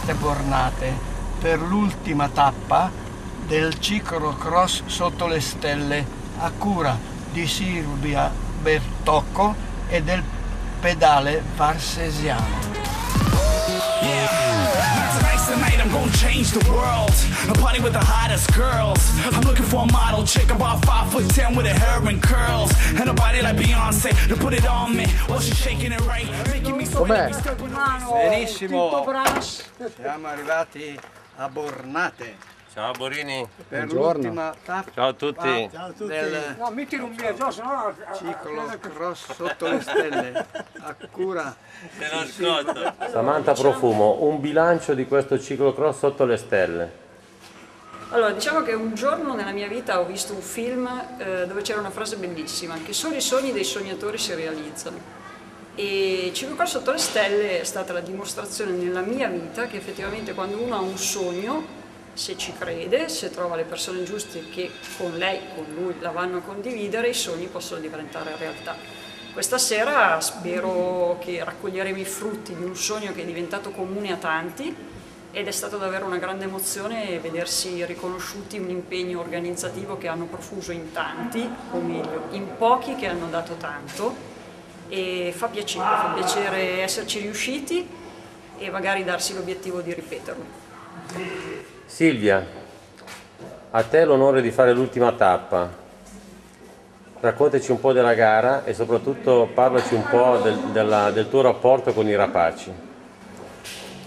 arrivate bornate per l'ultima tappa del ciclocross sotto le stelle a cura di Silvia Bertocco e del pedale varsesiano. Tonight I'm gonna change the world. A party with the hottest girls. I'm looking for a model chick about five foot ten with her hair and curls. And a body like Beyonce to put it on me. While she's shaking it right, making me so Com'è? Benissimo. Siamo arrivati a Bornate Ciao Borini. per Buongiorno. l'ultima tappa Ciao a tutti. del No, mettilo un via, già, sennò... ciclocross sotto le stelle a cura Samantha Profumo, un bilancio di questo ciclocross sotto le stelle. Allora, diciamo che un giorno nella mia vita ho visto un film eh, dove c'era una frase bellissima, che solo i sogni dei sognatori si realizzano. E Ciclocross sotto le stelle è stata la dimostrazione nella mia vita che effettivamente quando uno ha un sogno, se ci crede, se trova le persone giuste che con lei, con lui la vanno a condividere, i sogni possono diventare realtà. Questa sera spero che raccoglieremo i frutti di un sogno che è diventato comune a tanti ed è stata davvero una grande emozione vedersi riconosciuti un impegno organizzativo che hanno profuso in tanti, o meglio, in pochi che hanno dato tanto e fa piacere, fa piacere esserci riusciti e magari darsi l'obiettivo di ripeterlo. Silvia, a te l'onore di fare l'ultima tappa. Raccontaci un po' della gara e soprattutto parlaci un po' del, della- del tuo rapporto con i rapaci.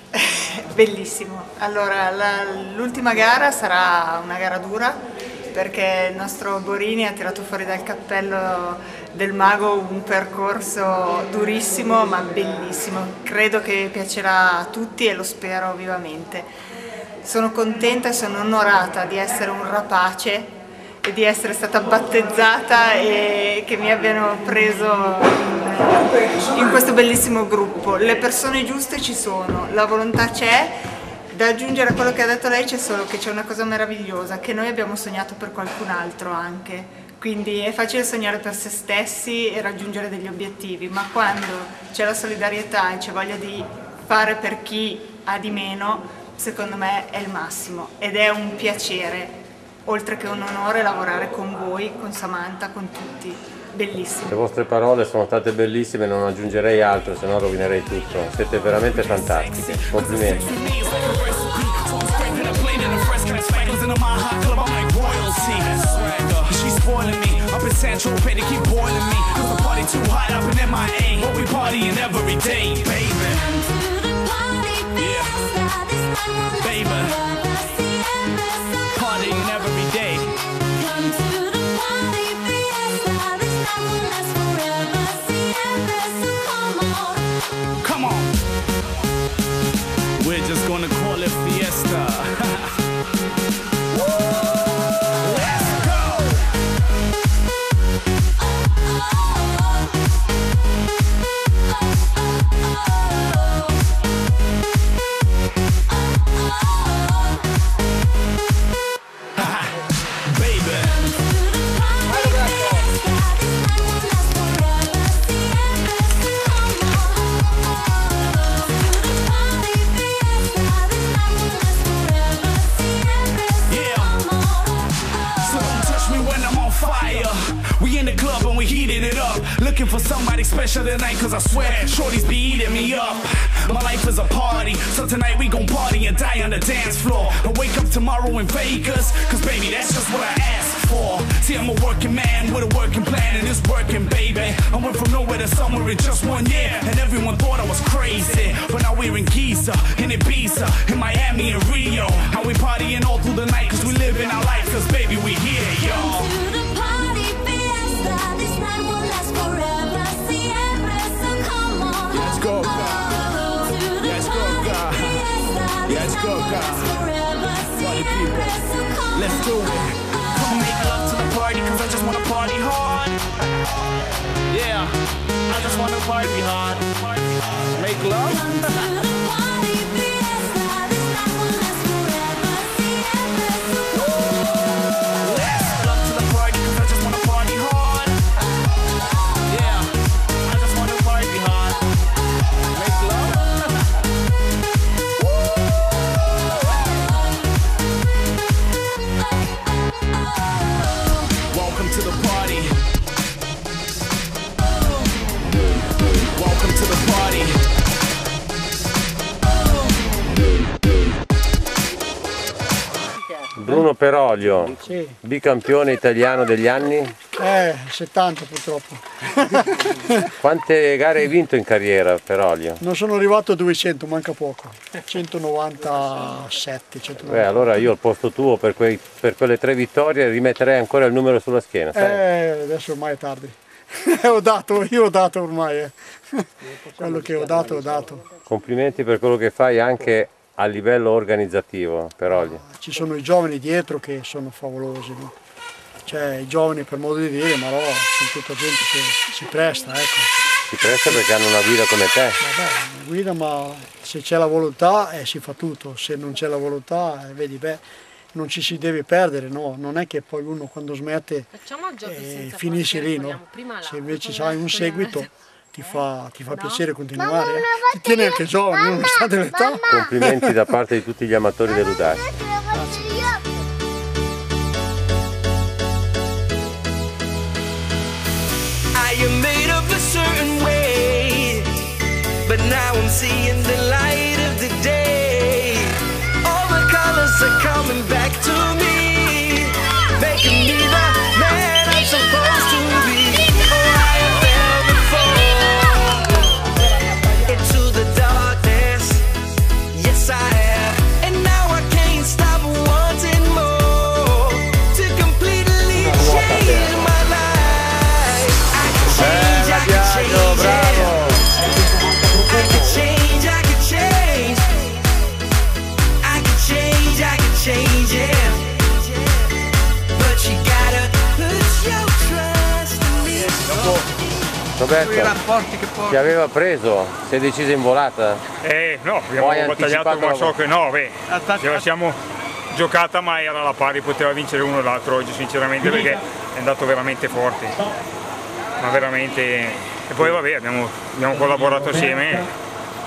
Bellissimo. Allora, l'ultima gara sarà una gara dura perché il nostro Borini ha tirato fuori dal cappello del mago un percorso durissimo ma bellissimo. Credo che piacerà a tutti e lo spero vivamente. Sono contenta e sono onorata di essere un rapace e di essere stata battezzata e che mi abbiano preso in, questo bellissimo gruppo. Le persone giuste ci sono, la volontà c'è. Da aggiungere a quello che ha detto lei c'è solo che c'è una cosa meravigliosa, che noi abbiamo sognato per qualcun altro anche. Quindi è facile sognare per se stessi e raggiungere degli obiettivi, ma quando c'è la solidarietà e c'è voglia di fare per chi ha di meno, secondo me è il massimo ed è un piacere oltre che un onore lavorare con voi, con Samantha, con tutti. Bellissimo. Le vostre parole sono state bellissime, non aggiungerei altro, se no rovinerei tutto. Siete veramente fantastiche. Complimenti. Central Pay, they keep boiling me. Cause the party too hot up in MIA. But we partying every day, baby. Yeah. Looking for somebody special tonight, cause I swear, shorties be eating me up. My life is a party, so tonight we gon' party and die on the dance floor. I wake up tomorrow in Vegas, cause baby, that's just what I asked for. See, I'm a working man with a working plan, and it's working, baby. I went from nowhere to somewhere in just one year, and everyone thought I was crazy. But now we're in Giza, party hard. Make love? Bruno Perolio, Sì, bicampione italiano degli anni. eh, 70 purtroppo. Quante gare hai vinto in carriera Perolio? Non sono arrivato a 200, manca poco. 197, 190. Beh, allora io al posto tuo per, quei- per quelle tre vittorie rimetterei ancora il numero sulla schiena, sai? Eh, adesso ormai è tardi. ho dato, io ho dato ormai. eh. Quello che ho dato, ho dato. Complimenti per quello che fai anche a livello organizzativo, Perolio. Ci sono i giovani dietro che sono favolosi. no? Cioè, i giovani per modo di dire, ma no, sono tutta gente che si presta, ecco. Ti presta perché hanno una guida come te. Vabbè, guida, ma se c'è la volontà eh, si fa tutto, se non c'è la volontà, eh, vedi, beh, non ci si deve perdere, no? Non è che poi uno quando smette eh, finisce lì, no? Se invece hai un seguito ti fa, ti fa piacere continuare. Mamma, Ti tieni anche giovane, nonostante l'età. Complimenti da parte di tutti gli amatori dell'Udai. Te lo faccio io. I am made of a certain way, but now I'm seeing the light of the day. All the colors are coming back I Roberto, rapporti che ti porta. aveva preso? Sei decisa in volata? Eh no, abbiamo Poi battagliato ma so che no, beh, ce la siamo giocata ma era alla pari, poteva vincere uno o l'altro oggi sinceramente perché è andato veramente forte. Ma veramente. E poi vabbè abbiamo, abbiamo collaborato assieme,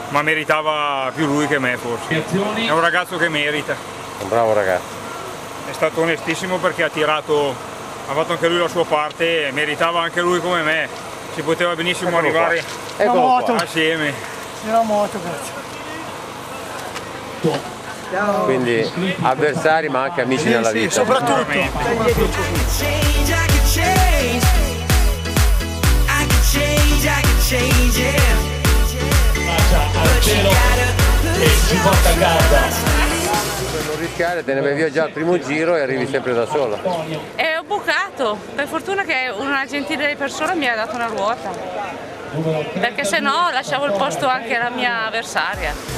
ma meritava più lui che me forse. È un ragazzo che merita. Un bravo ragazzo. È stato onestissimo perché ha tirato, ha fatto anche lui la sua parte, meritava anche lui come me. Si poteva benissimo arrivare Eccolo qua. assieme. Nella moto, grazie. Quindi avversari ma anche amici nella vita. soprattutto. Per non rischiare te ne vai via già al primo giro e arrivi sempre da sola. E ho bucato, per fortuna che una gentile persona mi ha dato una ruota, perché se no lasciavo il posto anche alla mia avversaria.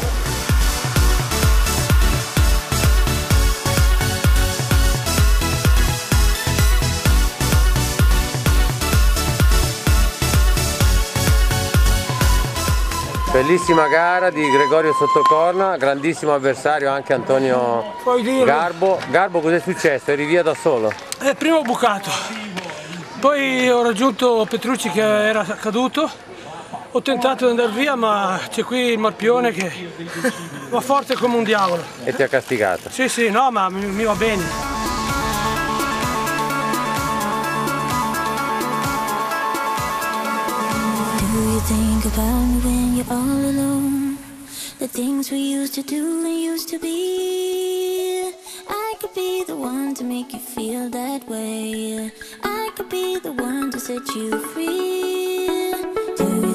Bellissima gara di Gregorio Sottocorna, grandissimo avversario anche Antonio. Garbo. Garbo cos'è successo? Eri via da solo? Eh, prima ho bucato, poi ho raggiunto Petrucci che era caduto, ho tentato di andare via ma c'è qui il Marpione che va forte come un diavolo. E ti ha castigato. Sì, sì, no, ma mi, mi va bene. You think about me when you're all alone? The things we used to do and used to be. I could be the one to make you feel that way. I could be the one to set you free.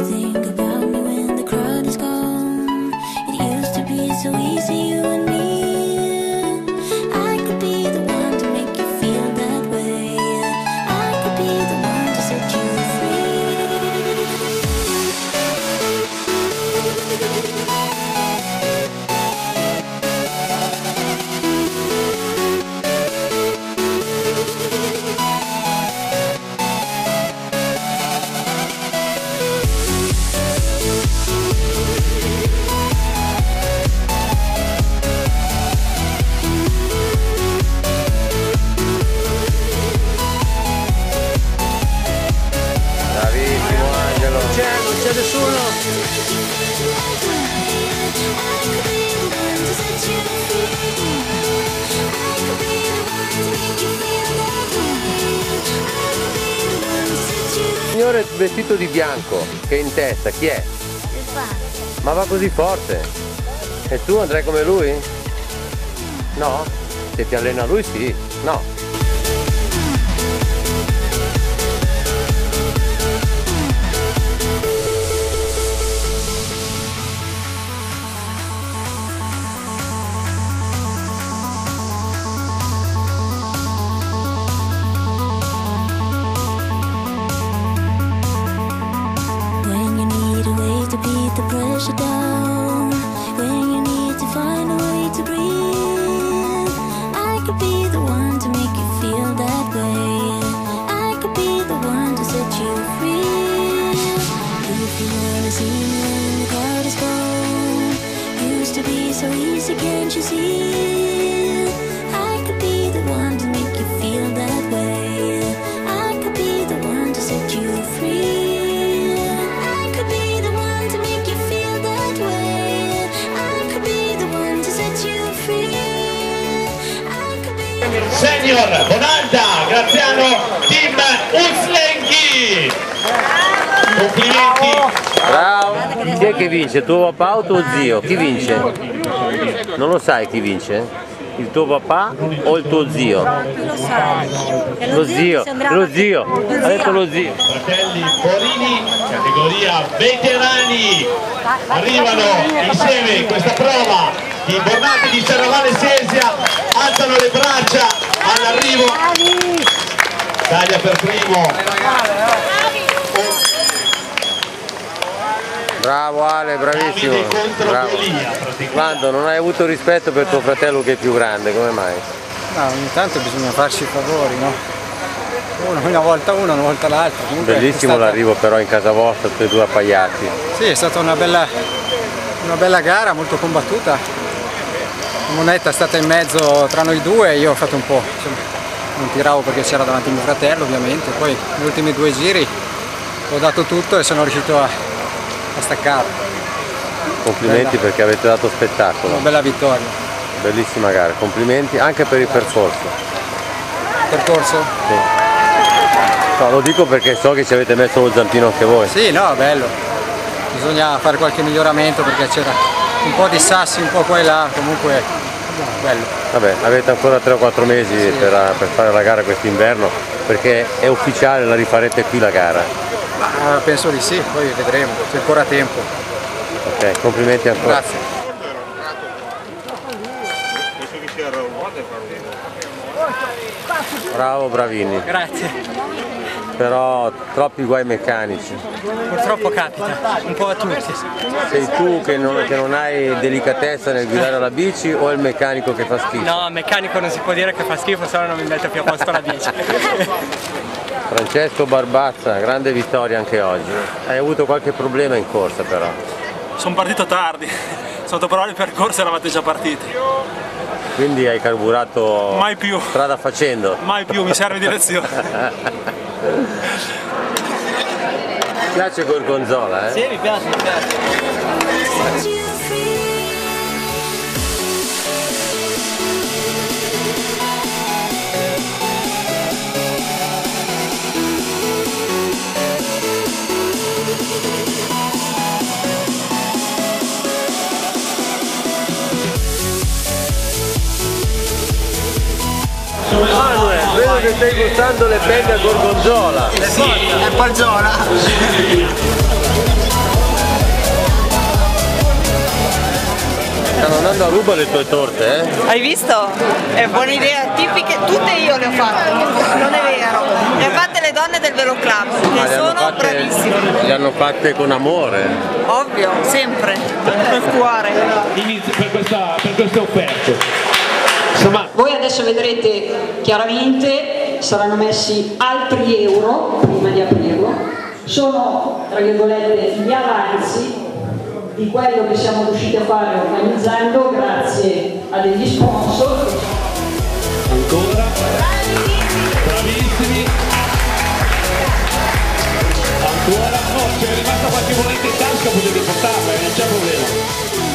Signore vestito di bianco, che è in testa, chi è? Ma va così forte. E tu andrai come lui? No? Se ti allena lui sì, no. Beat the Senior Bonalda, Graziano, Team Uzlenki. Complimenti. Bravo! Chi è che vince? Tuo papà o tuo zio? Chi vince? Non lo sai chi vince? Il tuo papà o il tuo zio? Lo sai. Lo zio, lo zio, ha detto lo zio. Fratelli Forini, categoria veterani. Arrivano insieme in questa prova di Bornati di Serravalle Sesia. Alzano le braccia all'arrivo. Taglia per primo. Bravo Ale, bravissimo. Bravo. Quando non hai avuto rispetto per tuo fratello che è più grande, come mai? No, ogni tanto bisogna farsi i favori, no? Uno, una volta uno, una volta l'altro. È Bellissimo stata- l'arrivo però in casa vostra, tutti e due appaiati. Sì, è stata una bella, una bella gara, molto combattuta. La moneta è stata in mezzo tra noi due, io ho fatto un po', insomma, non tiravo perché c'era davanti mio fratello ovviamente, poi negli ultimi due giri ho dato tutto e sono riuscito a, a staccare. Complimenti Bella. perché avete dato spettacolo. Una bella vittoria. Bellissima gara, complimenti anche per il percorso. Percorso? Sì. No, lo dico perché so che ci avete messo lo zampino anche voi. Sì, no, bello. Bisogna fare qualche miglioramento perché c'era un po' di sassi un po' qua e là, comunque bello. Vabbè, avete ancora 3 o 4 mesi per, per fare la gara quest'inverno perché è ufficiale, la rifarete qui la gara. Ma penso di sì, poi vedremo, c'è ancora tempo. Ok, complimenti ancora. Grazie. Bravo Bravini, Grazie. Però troppi guai meccanici. Purtroppo capita, un po' a tutti. Sei tu che non, che non hai delicatezza nel guidare la bici o è il meccanico che fa schifo? No, meccanico non si può dire che fa schifo, se no non mi metto più a posto la bici. Francesco Barbazza, grande vittoria anche oggi. Hai avuto qualche problema in corsa però. Sono partito tardi, sotto però il percorso eravate già partiti. Quindi hai carburato Mai più. strada facendo. Mai più, mi serve direzione. Piace Gorgonzola, eh? mi piace, mi piace. Che stai gustando le penne a Gorgonzola. È Polgiola. Stanno andando a ruba le tue torte, eh? Hai visto? È buona idea, tipiche, tutte io le ho fatte, non è vero. Le ha fatte le donne del Velo Club, che le hanno sono fatte- bravissime. Le hanno fatte con amore. Ovvio, sempre, nel cuore. per, questa, per queste offerte. Insomma, Voi adesso vedrete chiaramente saranno messi altri euro prima di aprirlo, sono tra virgolette gli avanzi di quello che siamo riusciti a fare organizzando grazie a degli sponsor. ancora. Bravissimi. Ancora. Oh, c'è rimasta qualche moneta in tasca, potete portarla, non c'è problema.